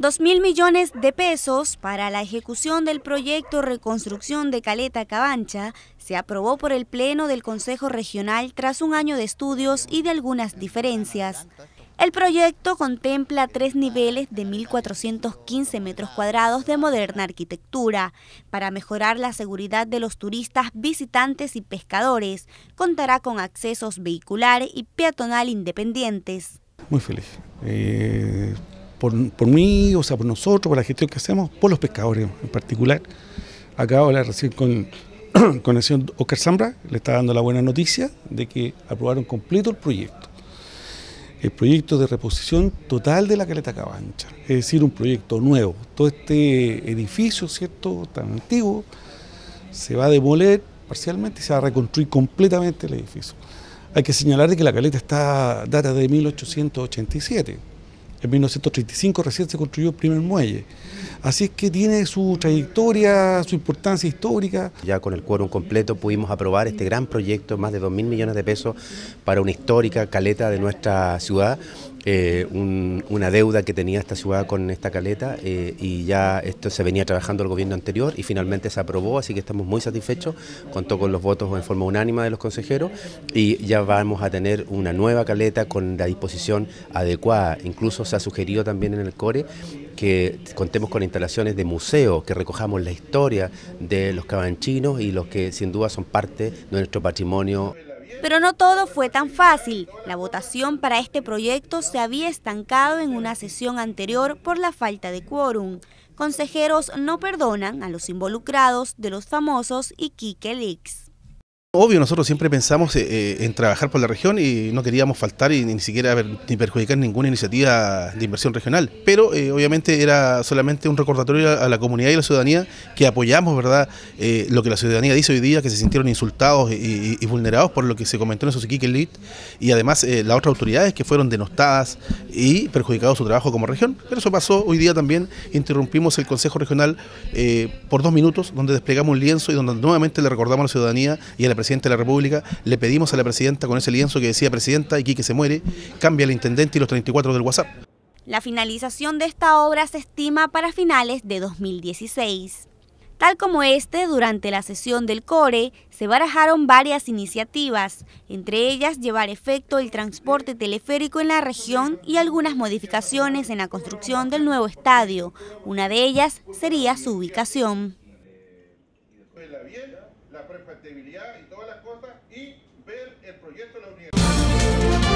2 mil millones de pesos para la ejecución del proyecto Reconstrucción de Caleta Cabancha se aprobó por el Pleno del Consejo Regional tras un año de estudios y de algunas diferencias. El proyecto contempla tres niveles de 1.415 metros cuadrados de moderna arquitectura. Para mejorar la seguridad de los turistas, visitantes y pescadores, contará con accesos vehicular y peatonal independientes. Muy feliz. Eh por, mí, o sea, por nosotros, por la gestión que hacemos, por los pescadores en particular. Acabo de hablar recién con, con el señor Oscar Zambra, le está dando la buena noticia de que aprobaron completo el proyecto. El proyecto de reposición total de la caleta Cabancha, es decir, un proyecto nuevo. Todo este edificio, ¿cierto?, tan antiguo, se va a demoler parcialmente y se va a reconstruir completamente el edificio. Hay que señalar que la caleta está data de 1887 en 1935 recién se construyó el primer muelle. Así es que tiene su trayectoria, su importancia histórica. Ya con el quórum completo pudimos aprobar este gran proyecto, más de 2 mil millones de pesos para una histórica caleta de nuestra ciudad eh, una deuda que tenía esta ciudad con esta caleta eh, y ya esto se venía trabajando el gobierno anterior y finalmente se aprobó, así que estamos muy satisfechos, contó con los votos en forma unánima de los consejeros y ya vamos a tener una nueva caleta con la disposición adecuada, incluso se ha sugerido también en el CORE que contemos con instalaciones de museo, que recojamos la historia de los cabanchinos y los que sin duda son parte de nuestro patrimonio. Pero no todo fue tan fácil. La votación para este proyecto se había estancado en una sesión anterior por la falta de quórum. Consejeros no perdonan a los involucrados de los famosos Iquique Leaks. Obvio, nosotros siempre pensamos eh, eh, en trabajar por la región y no queríamos faltar y ni siquiera ni perjudicar ninguna iniciativa de inversión regional, pero eh, obviamente era solamente un recordatorio a la comunidad y a la ciudadanía que apoyamos verdad lo que la ciudadanía dice hoy día, que se sintieron insultados y, vulnerados por lo que se comentó en esos Elite y además las otras autoridades que fueron denostadas y perjudicados su trabajo como región, pero eso pasó. Hoy día también, interrumpimos el Consejo Regional por dos minutos donde desplegamos un lienzo y donde nuevamente le recordamos a la ciudadanía y a la presidente de la República, le pedimos a la presidenta con ese lienzo que decía presidenta y que se muere, cambia el intendente y los 34 del WhatsApp. La finalización de esta obra se estima para finales de 2016. Tal como este, durante la sesión del CORE se barajaron varias iniciativas, entre ellas llevar efecto el transporte teleférico en la región y algunas modificaciones en la construcción del nuevo estadio. Una de ellas sería su ubicación pues, la bien, la prefactibilidad y todas las cosas y ver el proyecto de la universidad.